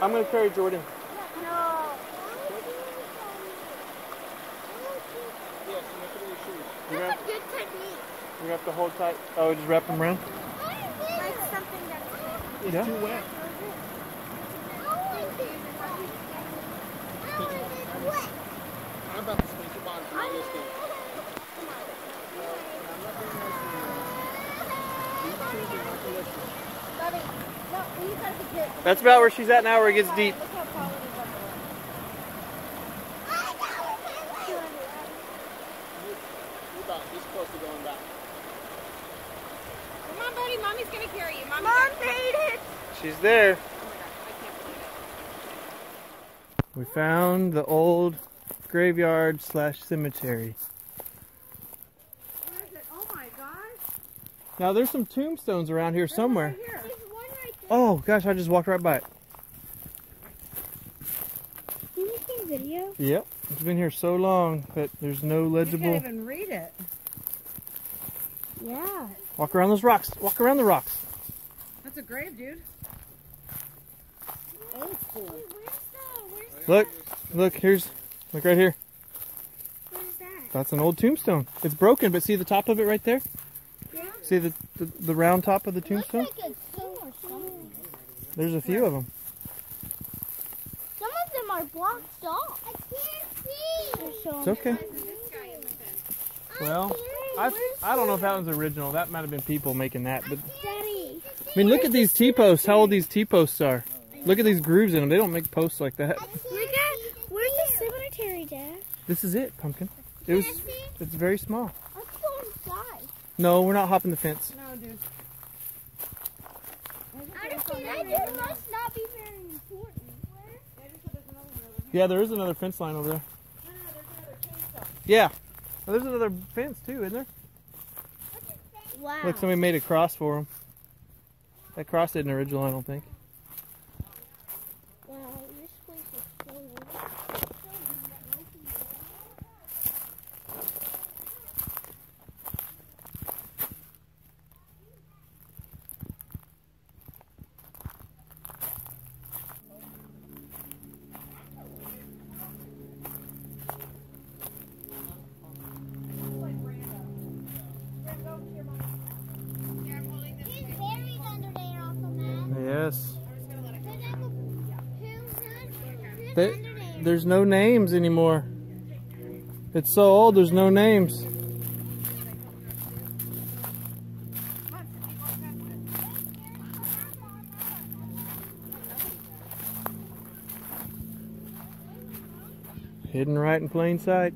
I'm gonna carry Jordan. No. Yes, look at your shoes. You That's have, a good technique. you have to hold tight. Oh, just wrap them around? Like something that's It's yeah. too wet. I'm about to squeeze your bottom from all this thing. That's about where she's at now where it gets deep. You're about this close to going back. Come on, buddy. Mommy's gonna carry you. Mommy Mom made it. She's there. I can't believe it. We found the old graveyard slash cemetery. Where is it? Oh my gosh. Now there's some tombstones around here somewhere. Right here. There's one right there. Oh gosh, I just walked right by it. You making video? Yep. It's been here so long that there's no You legible. can't even read it. Yeah. Walk around those rocks. Walk around the rocks. That's a grave, dude. Old school. Where's the, where's Look, look, here's, look right here. what is that? That's an old tombstone. It's broken, but see the top of it right there? Yeah. See the, the, the round top of the tombstone? Looks like a king or something. There's a few of them. Some of them are blocked off. I can't see. So It's okay. Well, I, I don't know if that one's original. That might have been people making that. But Daddy. I mean, look at these T-posts. How old these T-posts are. Look at these grooves in them. They don't make posts like that. Look at where's the cemetery, Dad? This is it, pumpkin. It was. It's very small. Let's go inside. No, we're not hopping the fence. No, dude. That must not be very important. Yeah, there is another fence line over there. Yeah. Well, there's another fence too, isn't there? Wow. Look, somebody made a cross for them. That cross isn't original, I don't think. Wow, this place is so weird. He's buried under there, Uncle Matt. Yes. Who's who's They, there's no names anymore. It's so old, there's no names. Hidden right in plain sight.